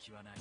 気はない。